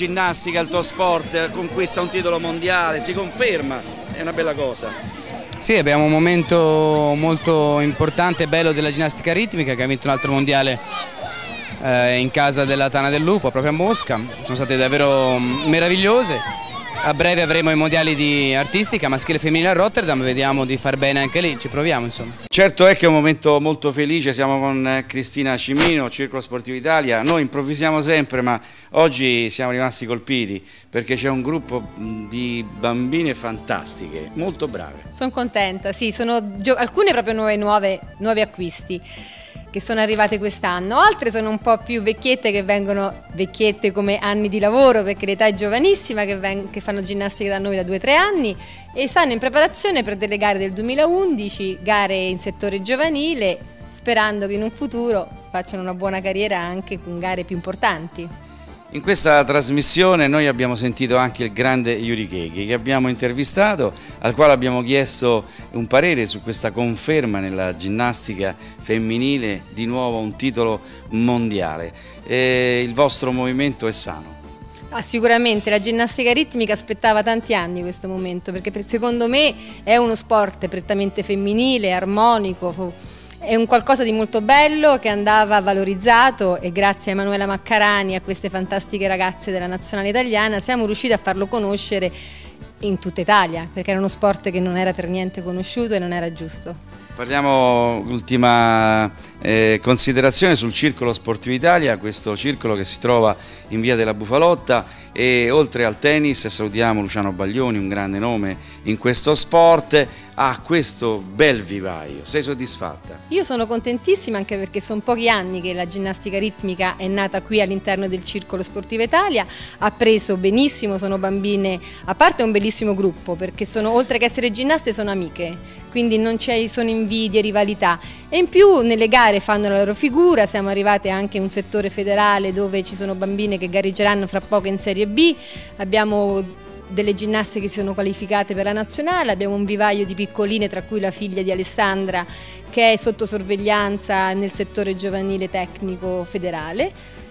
ginnastica, il tuo sport, conquista un titolo mondiale, si conferma, è una bella cosa. Sì, abbiamo un momento molto importante e bello della ginnastica ritmica che ha vinto un altro mondiale eh, in casa della Tana del Lupo, proprio a Mosca. Sono state davvero meravigliose a breve avremo i mondiali di artistica maschile e femminile a Rotterdam, vediamo di far bene anche lì, ci proviamo insomma. Certo è che è un momento molto felice, siamo con eh, Cristina Cimino, Circolo Sportivo Italia, noi improvvisiamo sempre ma oggi siamo rimasti colpiti perché c'è un gruppo di bambine fantastiche, molto brave. Sono contenta, sì, sono alcune proprio nuove, nuove, nuovi acquisti che sono arrivate quest'anno, altre sono un po' più vecchiette che vengono vecchiette come anni di lavoro perché l'età è giovanissima che, che fanno ginnastica da noi da 2-3 anni e stanno in preparazione per delle gare del 2011, gare in settore giovanile, sperando che in un futuro facciano una buona carriera anche con gare più importanti. In questa trasmissione noi abbiamo sentito anche il grande Yuri Kegi che abbiamo intervistato, al quale abbiamo chiesto un parere su questa conferma nella ginnastica femminile, di nuovo un titolo mondiale. E il vostro movimento è sano? Ah, sicuramente la ginnastica ritmica aspettava tanti anni questo momento perché secondo me è uno sport prettamente femminile, armonico, è un qualcosa di molto bello che andava valorizzato e grazie a Emanuela Maccarani e a queste fantastiche ragazze della nazionale italiana siamo riusciti a farlo conoscere in tutta Italia perché era uno sport che non era per niente conosciuto e non era giusto. Parliamo, ultima eh, considerazione sul Circolo Sportivo Italia, questo circolo che si trova in via della Bufalotta e oltre al tennis salutiamo Luciano Baglioni, un grande nome in questo sport, ha questo bel vivaio. Sei soddisfatta? Io sono contentissima anche perché sono pochi anni che la ginnastica ritmica è nata qui all'interno del Circolo Sportivo Italia, ha preso benissimo, sono bambine, a parte un bellissimo gruppo perché sono, oltre che essere ginnaste sono amiche, quindi non ci sono invidie, rivalità e in più nelle gare fanno la loro figura, siamo arrivate anche in un settore federale dove ci sono bambine che gareggeranno fra poco in Serie B, abbiamo delle ginnaste che si sono qualificate per la nazionale, abbiamo un vivaio di piccoline tra cui la figlia di Alessandra che è sotto sorveglianza nel settore giovanile tecnico federale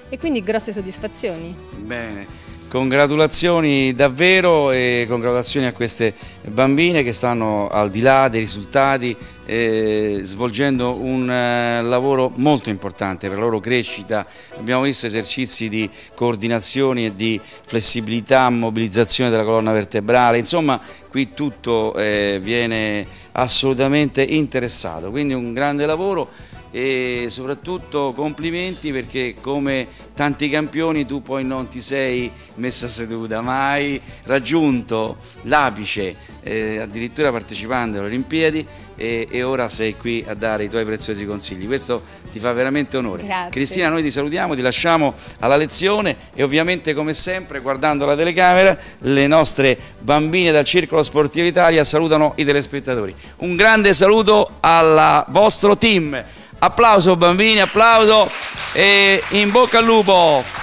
e quindi grosse soddisfazioni. Bene. Congratulazioni davvero e congratulazioni a queste bambine che stanno al di là dei risultati eh, svolgendo un eh, lavoro molto importante per la loro crescita. Abbiamo visto esercizi di coordinazione e di flessibilità, mobilizzazione della colonna vertebrale, insomma qui tutto eh, viene assolutamente interessato, quindi un grande lavoro e soprattutto complimenti perché come tanti campioni tu poi non ti sei messa seduta ma hai raggiunto l'apice eh, addirittura partecipando alle Olimpiadi e, e, ora sei qui a dare i tuoi preziosi consigli. Questo ti fa veramente onore. Grazie. Cristina noi ti salutiamo ti lasciamo alla lezione e ovviamente come sempre guardando la telecamera le nostre bambine dal Circolo Sportivo Italia salutano i telespettatori. Un grande saluto al vostro team Applauso bambini, applauso e in bocca al lupo!